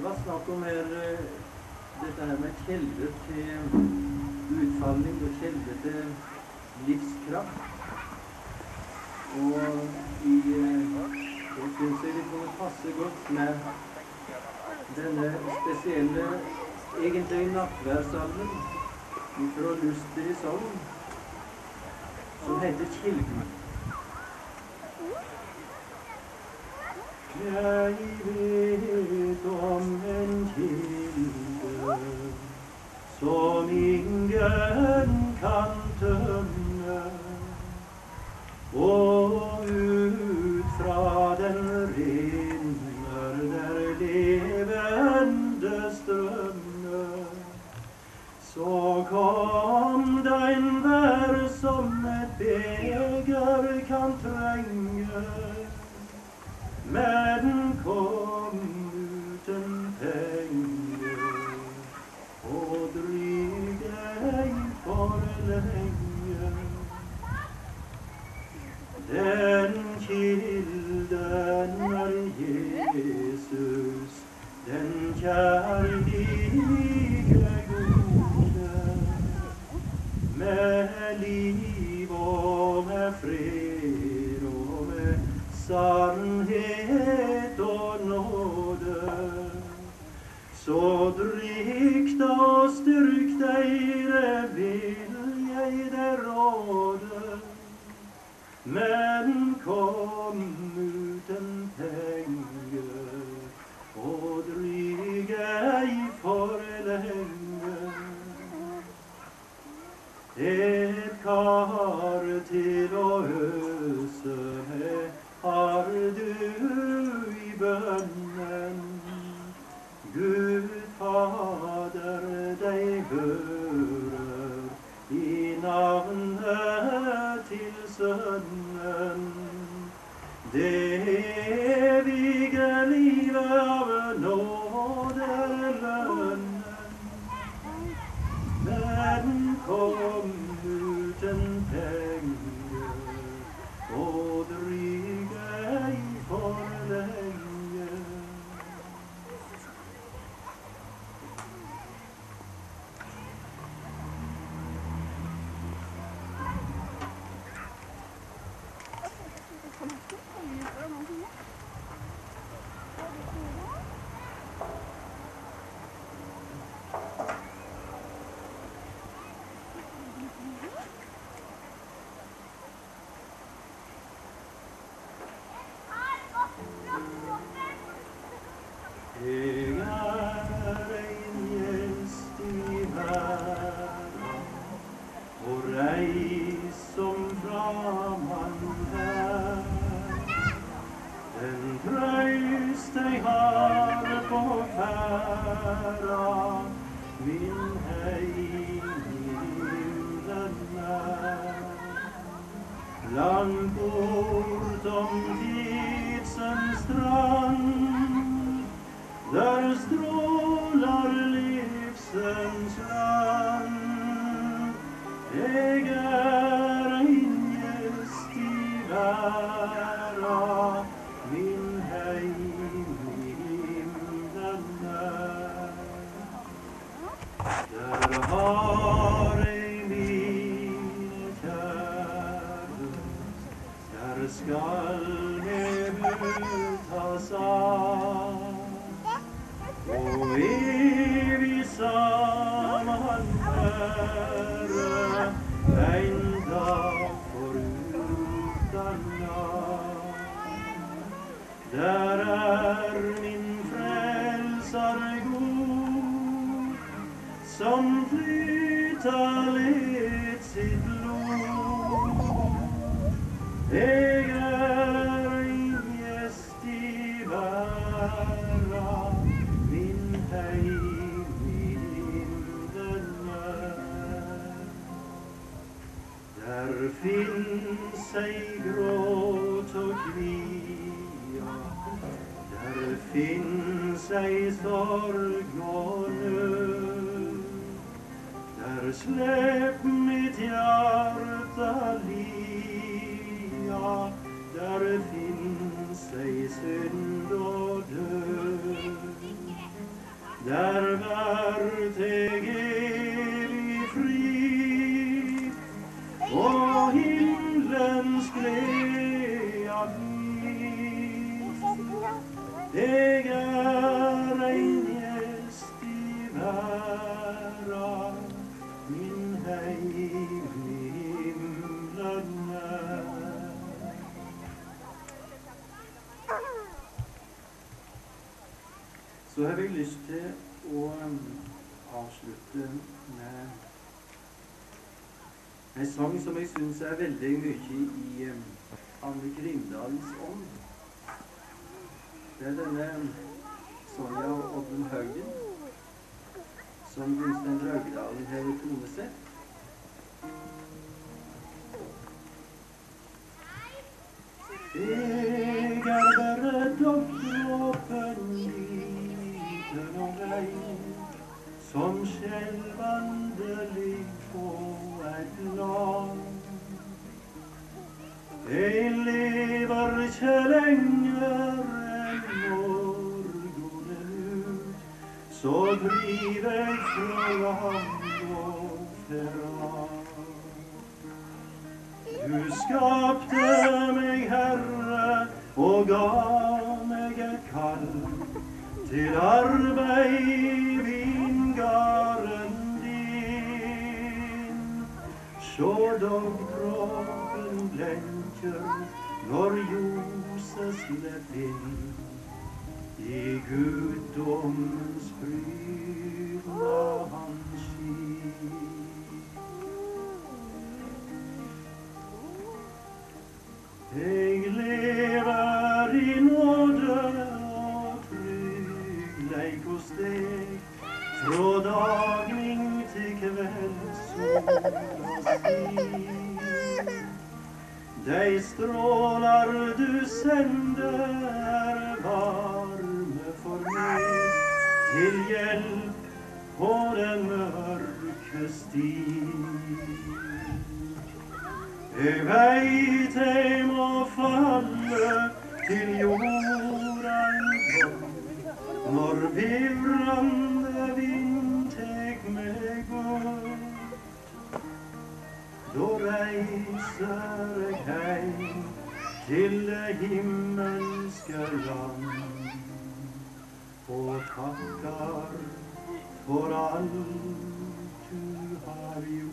Det var snakk om her eh, dette her med kjelder til utfalling og kjelder til livskraft. Og i eh, det syns jeg det kunne passe godt med denne spesielle, egentlig nattværsalmen fra Luster i Sogn, som heter Kilden. Jeg vet om en kilde som ingen kan tømme. Og ut fra den renner der levende strømme. Så kom den vær som et beger kan trenge. Men kom sannhet og nåde. Så drikk da og styrk deire, vil jeg det råde. Men kom uten evige livet av nåde lønnen. Kom uten penger og dryg har på ferda, min heim i himmelen er. Langt bortom tidsens strand, god, som flyter litt sitt blod. Der jag nu. Där der mitt hjärta lia, där finns ej synd Så har vi lyst til å um, avslutte med en sang som jeg syns er veldig mye i um, Anne Grindals ånd. Det er denne um, Sonja Oddmund Haugen som Gunstein Raugdalen har tonesett. Jeg er bare dobbeltåpen rein som skjelvende ligg på et land. Jeg lever ikke lenger enn morgenen ut, så driver jeg fra land og ferrand. Du skapte meg, Herre, og ga meg et kall til arbeid i vingarden din. Sjå dog dråpen blenker når ljoset slepp inn i guddommens prydna hans skin. De strålar du sender er varme for meg, til hjelp på den mørke sti. Jeg veit jeg må falle til jorda en gang når virrande reiser jeg heim til det himmelske land og takkar for alt du har gjort.